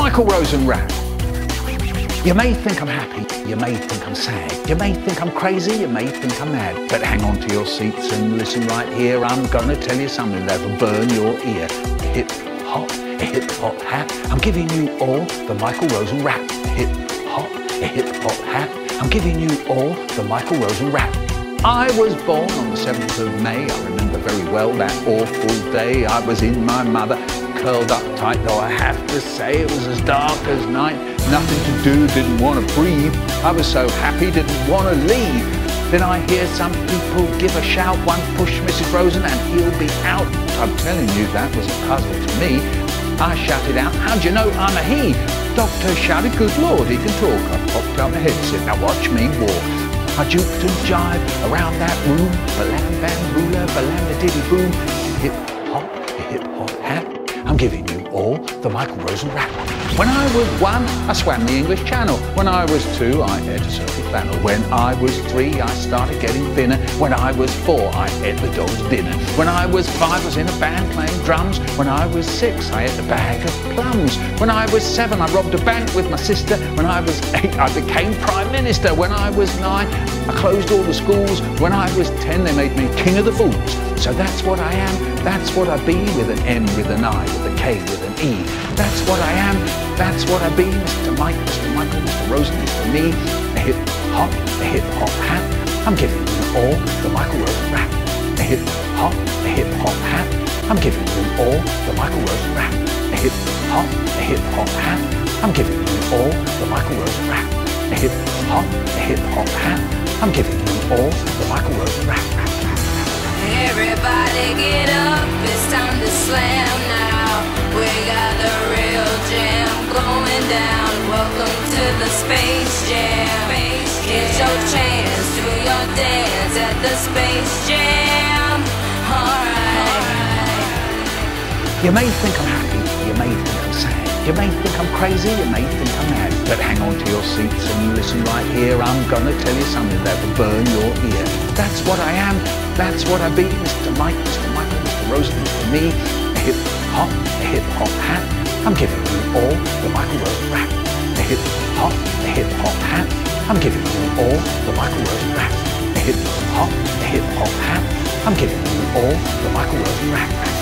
Michael Rosen rap. You may think I'm happy, you may think I'm sad, you may think I'm crazy, you may think I'm mad, but hang on to your seats and listen right here. I'm gonna tell you something that'll burn your ear. Hip hop, hip hop hat. I'm giving you all the Michael Rosen rap. Hip hop, hip hop hat. I'm giving you all the Michael Rosen rap. I was born on the 7th of May. I remember very well that awful day. I was in my mother, curled up tight, though I have to say it was as dark as night. Nothing to do, didn't want to breathe. I was so happy, didn't want to leave. Then I hear some people give a shout, one push Mrs. Rosen and he'll be out. I'm telling you, that was a puzzle to me. I shouted out, how'd you know I'm a he? Doctor shouted, good lord, he can talk. I popped out my headset, now watch me walk. I juked and jive around that room, balam bam boola, balam diddy boom. Hip hop, hip hop giving you all the Michael Rosen rap. When I was one, I swam the English Channel. When I was two, I ate a circle flannel. When I was three, I started getting thinner. When I was four, I ate the dog's dinner. When I was five, I was in a band playing drums. When I was six, I ate a bag of plums. When I was seven, I robbed a bank with my sister. When I was eight, I became Prime Minister. When I was nine, I closed all the schools. When I was ten, they made me King of the Fools. So that's what I am, that's what I be, with an M, with an I, with a K, with an E. That's what I am, that's what I be, Mr. Mike, Mr. Michael, Mr. Rosen, Mr. Me, a hip hop, a hip hop hat. I'm giving you all the Michael Rosen rap. A hip hop, a hip hop hat. I'm giving you all the Michael Rosen rap. A hip hop, a hip hop hat. I'm giving you all the Michael Rosen rap. A hip hop, a hip hop hat. I'm giving you all the Michael Rosen rap. rap. Everybody get up, it's time The Space Jam. Here's your chance, do your dance at the Space Jam. Alright. You may think I'm happy, you may think I'm sad, you may think I'm crazy, you may think I'm mad, but hang on to your seats and listen right here. I'm gonna tell you something that'll burn your ear. That's what I am, that's what I be, Mr. Mike, Mr. Michael, Mr. Rosen, Mr. Me, a hip hop, a hip hop hat. I'm giving you all the Michael Rosen rap. Hip hop, a hip hop hat. I'm giving you all the Michael Rosen rap. Hip hop, a hip hop hat. I'm giving you all the Michael Rosen rap.